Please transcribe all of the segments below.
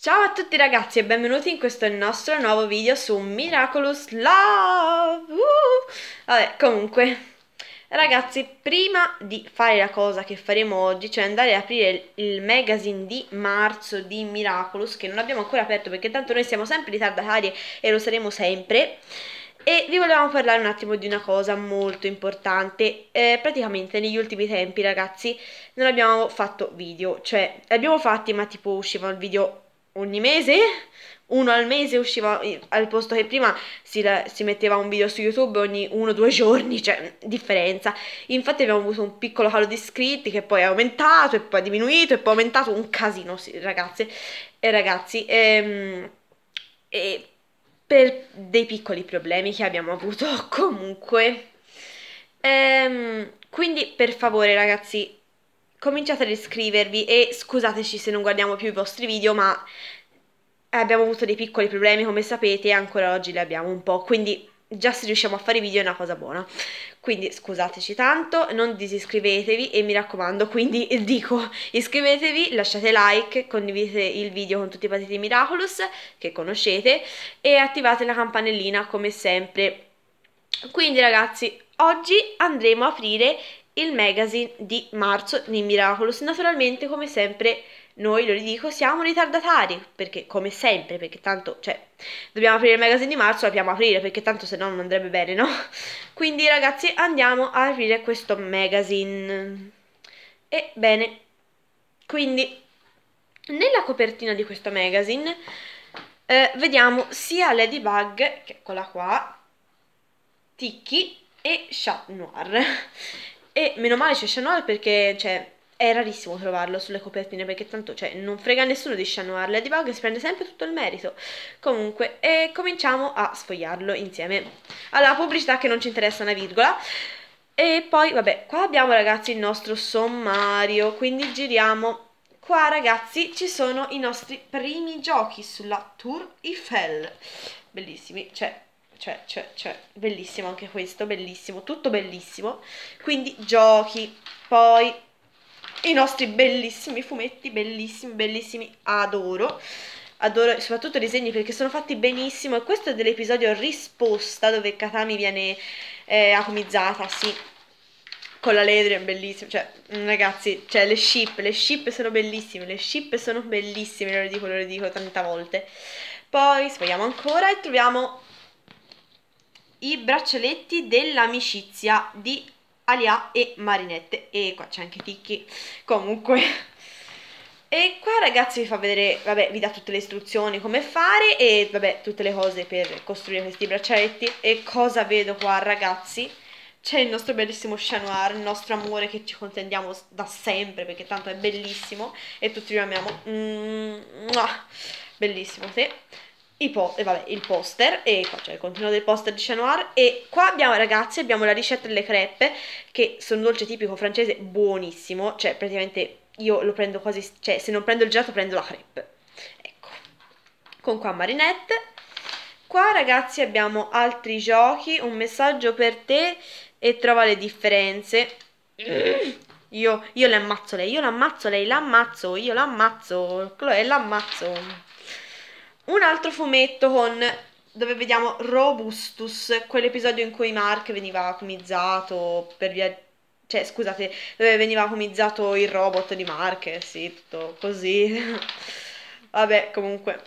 Ciao a tutti ragazzi e benvenuti in questo nostro nuovo video su Miraculous Love! Uh! Vabbè, comunque, ragazzi, prima di fare la cosa che faremo oggi, cioè andare a aprire il magazine di marzo di Miraculous, che non abbiamo ancora aperto perché tanto noi siamo sempre ritardatarie e lo saremo sempre, e vi volevamo parlare un attimo di una cosa molto importante. Eh, praticamente negli ultimi tempi, ragazzi, non abbiamo fatto video, cioè abbiamo fatti, ma tipo uscivano video ogni mese, uno al mese usciva al posto che prima si, si metteva un video su YouTube ogni uno o due giorni, cioè differenza. Infatti abbiamo avuto un piccolo calo di iscritti che poi è aumentato e poi è diminuito e poi è aumentato un casino, sì, ragazzi e ragazzi. Ehm, e per dei piccoli problemi che abbiamo avuto comunque. Ehm, quindi per favore ragazzi cominciate ad iscrivervi e scusateci se non guardiamo più i vostri video, ma abbiamo avuto dei piccoli problemi, come sapete, e ancora oggi li abbiamo un po', quindi già se riusciamo a fare video è una cosa buona. Quindi scusateci tanto, non disiscrivetevi e mi raccomando, quindi dico iscrivetevi, lasciate like, condividete il video con tutti i patiti Miraculous che conoscete e attivate la campanellina come sempre. Quindi ragazzi, oggi andremo a aprire il magazine di marzo di Miraculous. Naturalmente, come sempre, noi lo ridico, siamo ritardatari, perché come sempre, perché tanto, cioè, dobbiamo aprire il magazine di marzo, dobbiamo aprire, perché tanto se no non andrebbe bene, no? Quindi ragazzi, andiamo a aprire questo magazine. E bene, quindi, nella copertina di questo magazine, eh, vediamo sia Ladybug, che è qua, Tiki e Chat Noir. E meno male c'è Chat perché, cioè, è rarissimo trovarlo sulle copertine perché tanto, cioè, non frega nessuno di Chat Noir. Ladybug si prende sempre tutto il merito. Comunque, e cominciamo a sfogliarlo insieme. Allora, pubblicità che non ci interessa una virgola. E poi, vabbè, qua abbiamo ragazzi il nostro sommario, quindi giriamo. Qua ragazzi ci sono i nostri primi giochi sulla Tour Eiffel. Bellissimi, cioè cioè, cioè, cioè, bellissimo anche questo, bellissimo, tutto bellissimo. Quindi giochi, poi i nostri bellissimi fumetti, bellissimi, bellissimi, adoro. Adoro soprattutto i disegni perché sono fatti benissimo e questo è dell'episodio risposta dove Katami viene eh, atomizzata, sì, con la Ledrian, bellissimo, cioè ragazzi, cioè le ship, le ship sono bellissime, le ship sono bellissime, lo dico, lo dico tante volte. Poi sbagliamo ancora e troviamo i braccialetti dell'amicizia di Alia e Marinette. E qua c'è anche Ticchi comunque. E qua ragazzi vi fa vedere vabbè vi dà tutte le istruzioni come fare e vabbè tutte le cose per costruire questi braccialetti. E cosa vedo qua ragazzi? C'è il nostro bellissimo Chat Noir, il nostro amore che ci contendiamo da sempre perché tanto è bellissimo. E tutti lo amiamo. Mm, bellissimo, sì po- e vabbè, il poster e qua c'è il contenuto del poster di Chat Noir e qua abbiamo ragazzi abbiamo la ricetta delle crepe che sono un dolce tipico francese buonissimo cioè praticamente io lo prendo quasi cioè se non prendo il gelato prendo la crepe. Ecco con qua marinette. Qua ragazzi abbiamo altri giochi un messaggio per te e trova le differenze. Io, io le ammazzo lei io l'ammazzo lei l'ammazzo io l'ammazzo Chloe l'ammazzo un altro fumetto con dove vediamo Robustus, quell'episodio in cui Mark veniva comizzato per via cioè scusate, dove veniva comizzato il robot di Mark, sì, tutto così. vabbè, comunque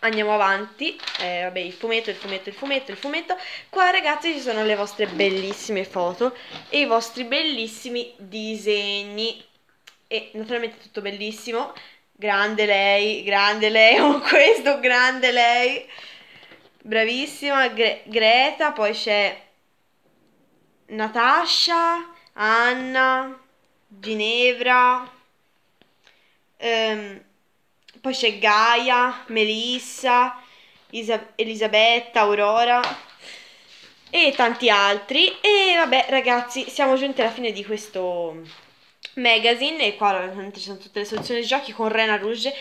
andiamo avanti. Eh, vabbè, il fumetto, il fumetto, il fumetto, il fumetto. Qua ragazzi ci sono le vostre bellissime foto e i vostri bellissimi disegni. E naturalmente tutto bellissimo. Grande lei, grande lei con questo, grande lei. Bravissima, Gre Greta, poi c'è Natasha, Anna, Ginevra, ehm, poi c'è Gaia, Melissa, Isa Elisabetta, Aurora e tanti altri. E vabbè ragazzi, siamo giunti alla fine di questo magazine e qua ci sono tutte le soluzioni di giochi con Rena Rouge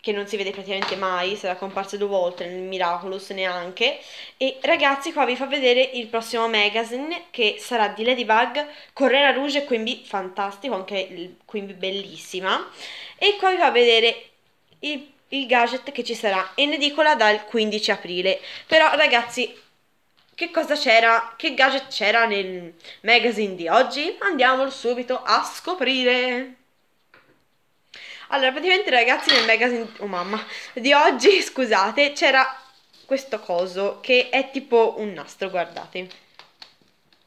che non si vede praticamente mai, sarà comparsa due volte nel Miraculous neanche. E ragazzi, qua vi fa vedere il prossimo magazine che sarà di Ladybug con Rena Rouge Bee fantastico, anche Bee bellissima. E qua vi fa vedere il il gadget che ci sarà in edicola dal 15 aprile. Però ragazzi, che cosa c'era? Che gadget c'era nel magazine di oggi? Andiamo subito a scoprire. Allora, praticamente ragazzi nel magazine, oh mamma, di oggi, scusate, c'era questo coso che è tipo un nastro, guardate.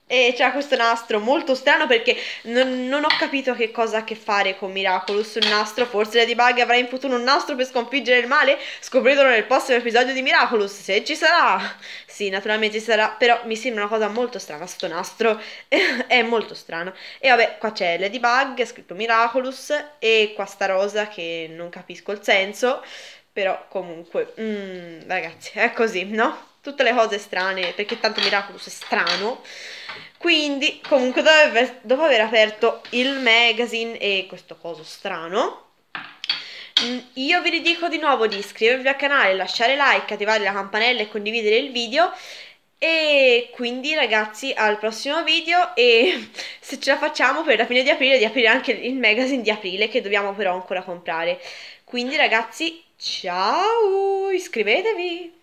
E c'era questo nastro molto strano perché non, non, ho capito che cosa ha a che fare con Miraculous un nastro. Forse Ladybug avrà in futuro un nastro per sconfiggere il male? Scopritelo nel prossimo episodio di Miraculous, se ci sarà. Sì, naturalmente ci sarà, però mi sembra una cosa molto strana sto nastro. è molto strano. E vabbè, qua c'è Ladybug, è scritto Miraculous, e qua sta rosa che non capisco il senso. Però comunque, mm, ragazzi, è così, no? Tutte le cose strane, perché tanto Miraculous è strano. Quindi, comunque, dopo aver, dopo aver aperto il magazine e questo coso strano, mm, io vi ridico di nuovo di iscrivervi al canale, lasciare like, attivare la campanella e condividere il video. E quindi ragazzi al prossimo video e se ce la facciamo per la fine di aprile di aprire anche il magazine di aprile che dobbiamo però ancora comprare. Quindi ragazzi ciao, iscrivetevi!